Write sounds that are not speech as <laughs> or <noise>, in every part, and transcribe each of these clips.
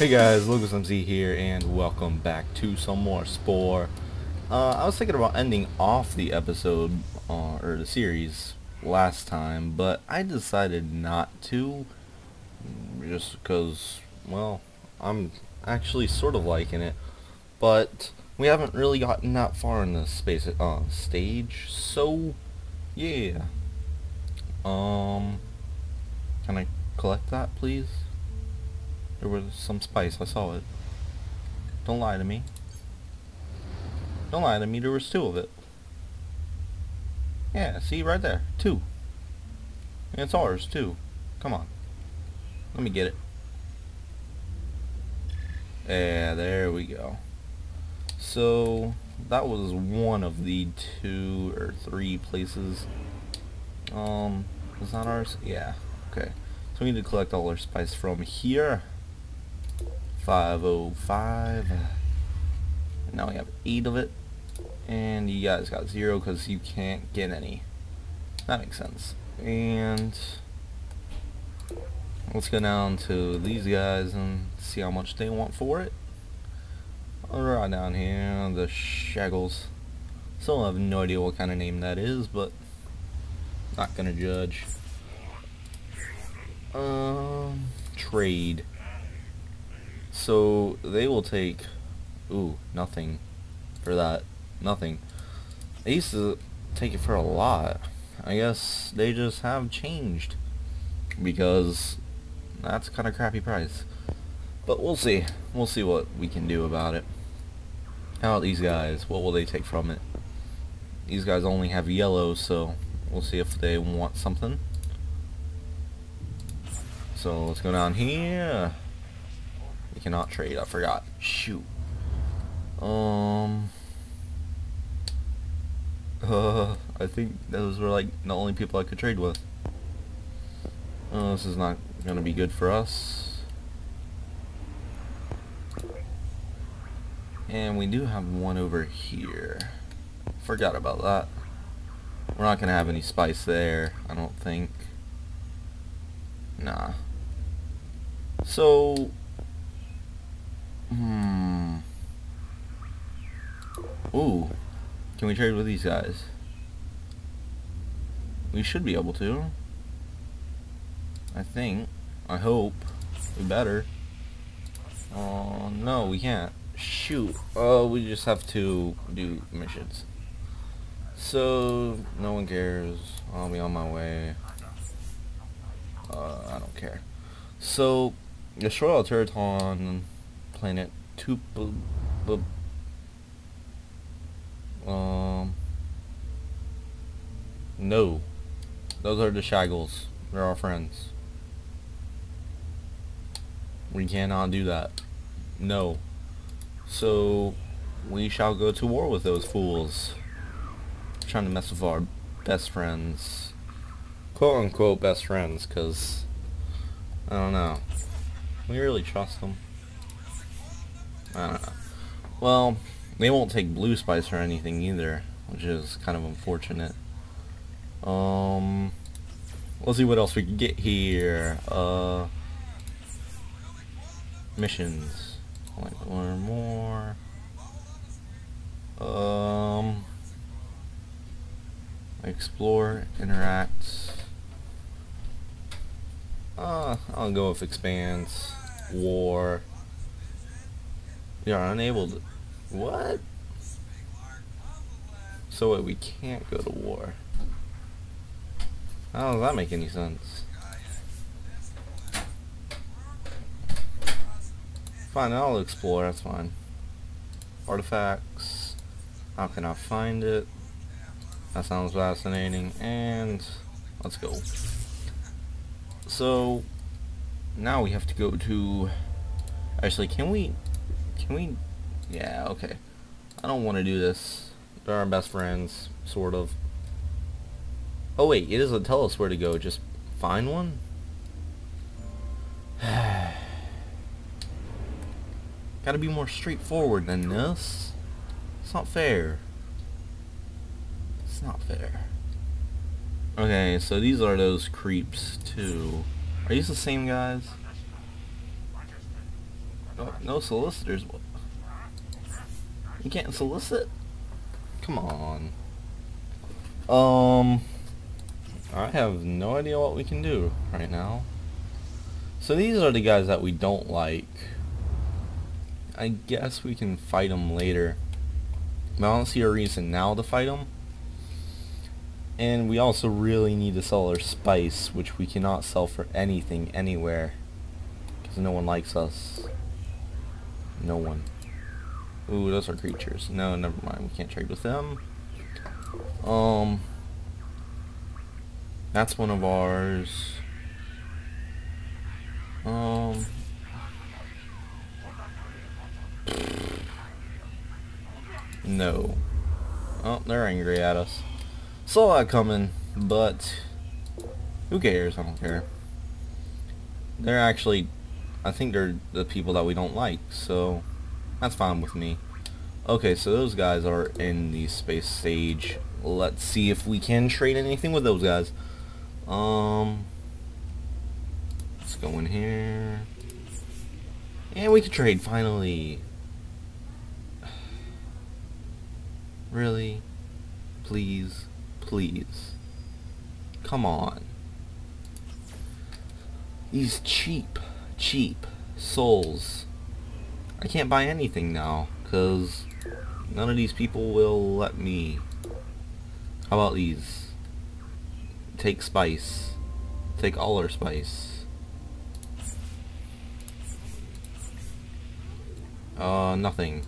Hey guys, Logos MC here, and welcome back to some more Spore. Uh, I was thinking about ending off the episode, uh, or the series, last time, but I decided not to, just because, well, I'm actually sort of liking it, but we haven't really gotten that far in the space, uh, stage, so, yeah. Um, can I collect that, please? There was some spice, I saw it. Don't lie to me. Don't lie to me, there was two of it. Yeah, see, right there. Two. And it's ours, too. Come on. Let me get it. Yeah, there we go. So, that was one of the two or three places. Um, is that ours? Yeah, okay. So we need to collect all our spice from here. 505. Now we have 8 of it. And you guys got 0 because you can't get any. That makes sense. And let's go down to these guys and see how much they want for it. Right down here, the Shaggles. Still have no idea what kind of name that is, but not gonna judge. Um, trade. So they will take, ooh, nothing for that. Nothing. They used to take it for a lot. I guess they just have changed. Because that's kind of crappy price. But we'll see. We'll see what we can do about it. How about these guys? What will they take from it? These guys only have yellow, so we'll see if they want something. So let's go down here. We cannot trade, I forgot. Shoot. Um uh, <laughs> I think those were like the only people I could trade with. Oh, this is not gonna be good for us. And we do have one over here. Forgot about that. We're not gonna have any spice there, I don't think. Nah. So, Hmm. Ooh. Can we trade with these guys? We should be able to. I think. I hope. We better. Oh, no, we can't. Shoot. Oh, we just have to do missions. So, no one cares. I'll be on my way. Uh, I don't care. So, destroy all turrets on planet Tupa... Um... No. Those are the Shaggles. They're our friends. We cannot do that. No. So, we shall go to war with those fools. Trying to mess with our best friends. Quote unquote best friends, because... I don't know. We really trust them. Know. Well, they won't take blue spice or anything either, which is kind of unfortunate. Um, let's see what else we can get here. Uh, missions. Like more. Um, explore, interact. Uh, I'll go with expands, war. We are unable to... What? So wait, we can't go to war. How does that make any sense? Fine, I'll explore, that's fine. Artifacts. How can I find it? That sounds fascinating. And let's go. So now we have to go to actually can we can we... Yeah, okay. I don't want to do this. They're our best friends, sort of. Oh wait, it doesn't tell us where to go, just find one? <sighs> Gotta be more straightforward than this. It's not fair. It's not fair. Okay, so these are those creeps too. Are these the same guys? No solicitors. You can't solicit? Come on. Um, I have no idea what we can do right now. So these are the guys that we don't like. I guess we can fight them later. But I don't see a reason now to fight them. And we also really need to sell our spice, which we cannot sell for anything anywhere. Because no one likes us. No one. Ooh, those are creatures. No, never mind. We can't trade with them. Um, that's one of ours. Um, no. Oh, they're angry at us. Saw that coming, but who cares? I don't care. They're actually, I think they're the people that we don't like, so that's fine with me. Okay, so those guys are in the space stage. Let's see if we can trade anything with those guys. Um, let's go in here. And we can trade, finally. <sighs> Really? Please? Please? Come on. He's cheap, cheap souls. I can't buy anything now, because none of these people will let me. How about these? Take spice. Take all our spice. Uh, nothing.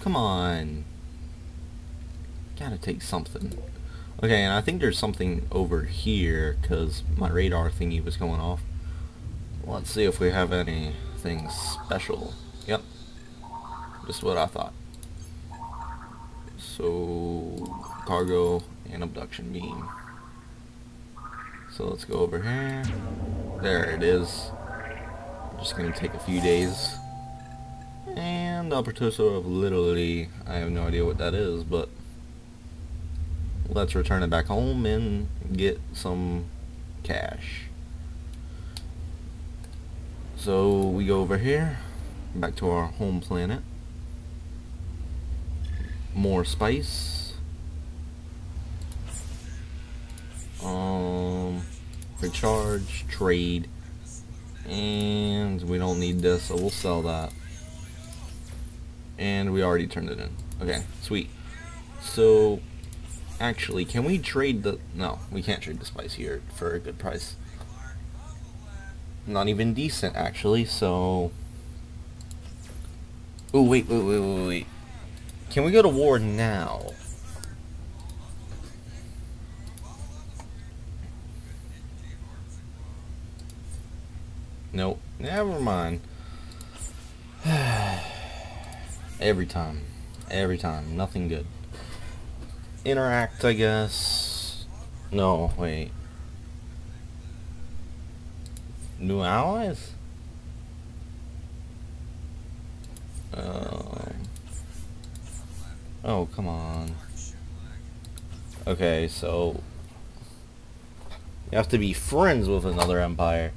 Come on. Gotta take something. Okay, and I think there's something over here, because my radar thingy was going off. Let's see if we have anything special. Yep. Just what I thought. So, cargo and abduction beam. So let's go over here. There it is. Just gonna take a few days. And El Pertuso of Little I have no idea what that is, but let's return it back home and get some cash. So we go over here, back to our home planet. More spice. Um, recharge, trade, and we don't need this, so we'll sell that. And we already turned it in. Okay, sweet. So Actually, can we trade the... No, we can't trade the spice here for a good price. Not even decent, actually, so... Oh, wait, wait, wait, wait, wait. Can we go to war now? Nope. Never mind. <sighs> Every time. Every time. Nothing good interact, I guess. No, wait. New allies? Um, oh, come on. Okay, so... You have to be friends with another empire.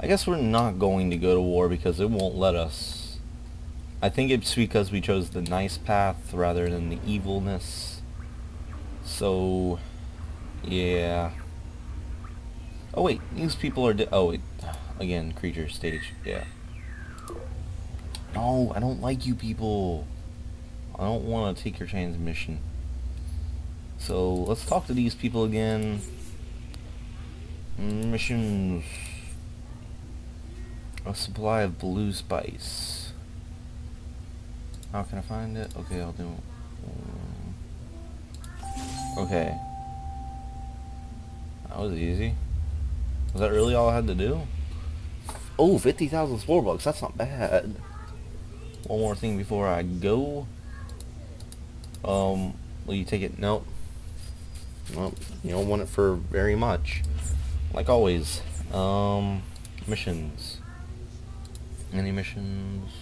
I guess we're not going to go to war because it won't let us. I think it's because we chose the nice path rather than the evilness. So, yeah. Oh wait, these people are. oh wait, again, creature stage. Yeah. No, I don't like you people. I don't want to take your transmission. So let's talk to these people again. Missions. A supply of blue spice. How can I find it? Okay, I'll do. Um, okay. That was easy. Was that really all I had to do? Oh, 50,000 spore bucks. That's not bad. One more thing before I go. Um, will you take it? Nope. Well, you don't want it for very much. Like always. Um, missions. Any missions?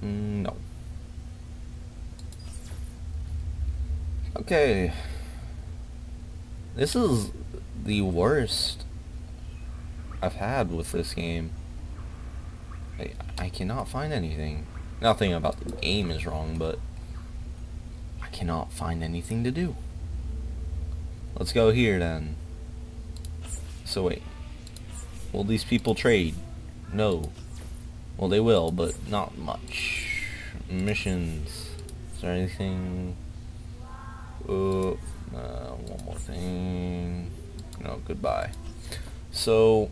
No. Okay. This is the worst I've had with this game. I, I cannot find anything. Nothing about the game is wrong, but I cannot find anything to do. Let's go here then. So wait. Will these people trade? No. Well, they will, but not much. Missions. Is there anything? Uh, uh, one more thing. No, goodbye. So,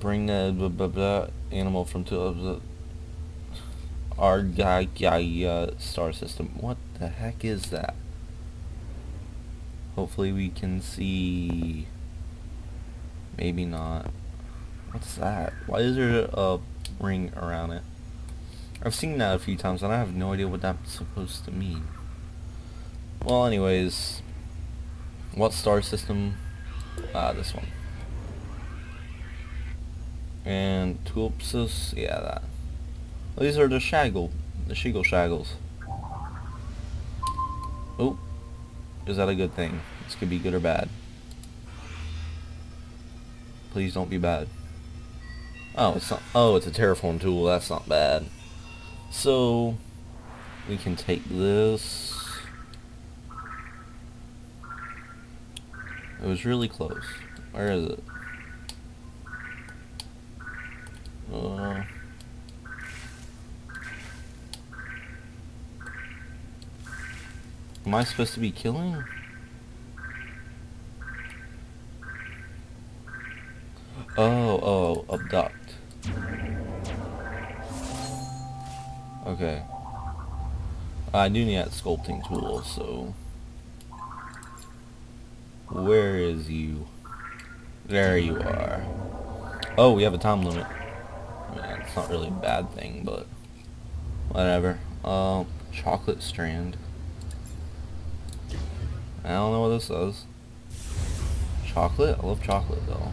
bring the blah, blah, blah, animal from to uh, our guy, guy uh, star system. What the heck is that? Hopefully we can see. Maybe not. What's that? Why is there a ring around it? I've seen that a few times and I have no idea what that's supposed to mean. Well, anyways, what star system? Ah, this one. And Tulipsis, yeah, that. Well, these are the shaggle, the shiggle shaggles. Oh, is that a good thing? This could be good or bad. Please don't be bad. Oh, it's not. Oh, it's a terraform tool. That's not bad. So we can take this. It was really close. Where is it? Uh, am I supposed to be killing? Oh, oh, abduct. Okay. I do need that sculpting tool, so... Where is you? There you are. Oh, we have a time limit. It's not really a bad thing, but... Whatever. Um, chocolate strand. I don't know what this does. Chocolate? I love chocolate, though.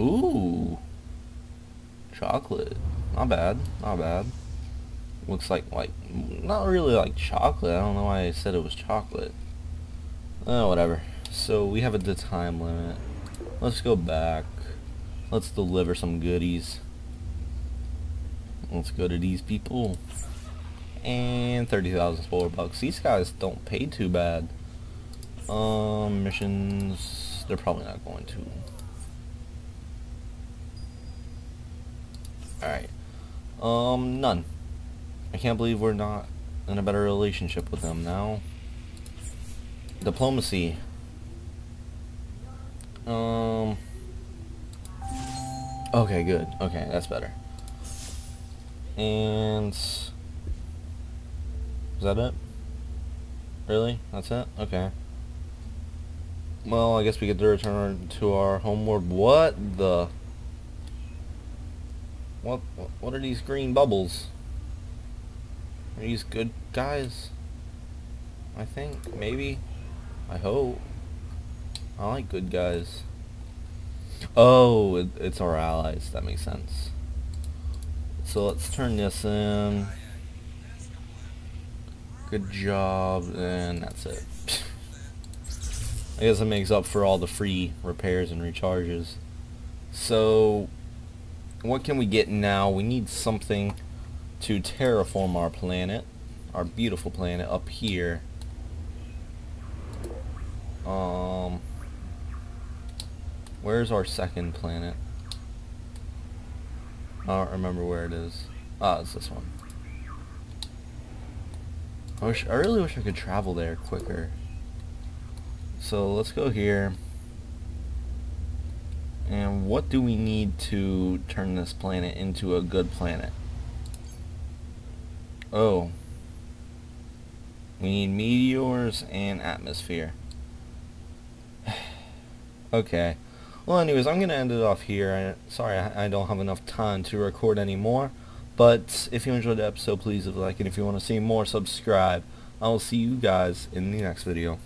Ooh. Chocolate. Not bad. Not bad. Looks like, like, not really like chocolate. I don't know why I said it was chocolate. Oh, whatever. So, we have a time limit. Let's go back. Let's deliver some goodies. Let's go to these people. And 30,000 spore bucks. These guys don't pay too bad. Um, missions, they're probably not going to. Alright. Um, none. I can't believe we're not in a better relationship with them now. Diplomacy. Um. Okay, good. Okay, that's better. And... Is that it? Really? That's it? Okay. Well, I guess we get to return to our homeworld. What the... What, what are these green bubbles? Are these good guys? I think, maybe. I hope. I like good guys. Oh, it, it's our allies. That makes sense. So let's turn this in. Good job, and that's it. <laughs> I guess it makes up for all the free repairs and recharges. So, what can we get now? We need something to terraform our planet, our beautiful planet up here. Um, where's our second planet? I don't remember where it is. Ah, it's this one. I wish, I really wish I could travel there quicker. So let's go here. And what do we need to turn this planet into a good planet? Oh. We need meteors and atmosphere. <sighs> okay. Well, anyways, I'm going to end it off here. I, sorry, I, I don't have enough time to record anymore. But if you enjoyed the episode, please leave a like. And if you want to see more, subscribe. I will see you guys in the next video.